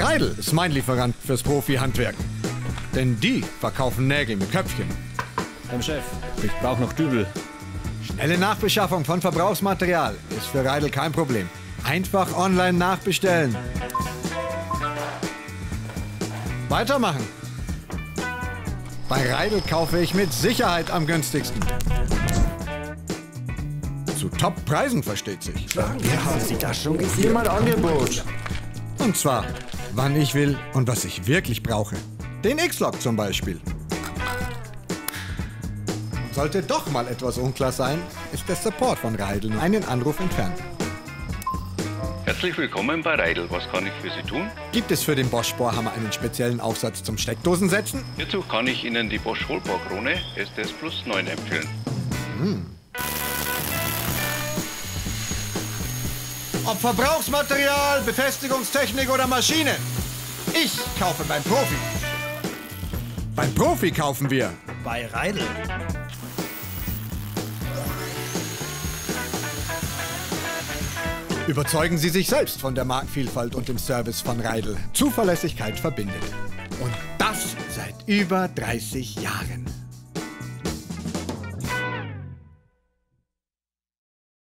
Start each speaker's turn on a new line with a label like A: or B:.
A: Reidel ist mein Lieferant fürs Profi-Handwerk. Denn die verkaufen Nägel mit Köpfchen.
B: Herr Chef, ich brauche noch Dübel.
A: Schnelle Nachbeschaffung von Verbrauchsmaterial ist für Reidel kein Problem. Einfach online nachbestellen. Weitermachen. Bei Reidel kaufe ich mit Sicherheit am günstigsten. Zu Top-Preisen versteht sich.
C: Wir haben Sie das schon gesehen?
B: Mein Angebot.
A: Und zwar, wann ich will und was ich wirklich brauche. Den X-Log zum Beispiel. Sollte doch mal etwas unklar sein, ist der Support von Reidel nur einen Anruf entfernt.
D: Herzlich willkommen bei Reidel. Was kann ich für Sie tun?
A: Gibt es für den Bosch Bohrhammer einen speziellen Aufsatz zum Steckdosensetzen?
D: Hierzu kann ich Ihnen die Bosch Hohlbaukrone SDS Plus 9 empfehlen.
A: Ob Verbrauchsmaterial, Befestigungstechnik oder Maschine. Ich kaufe beim Profi. Beim Profi kaufen wir.
C: Bei Reidel.
A: Überzeugen Sie sich selbst von der Marktvielfalt und dem Service von Reidel. Zuverlässigkeit verbindet. Und das seit über 30 Jahren.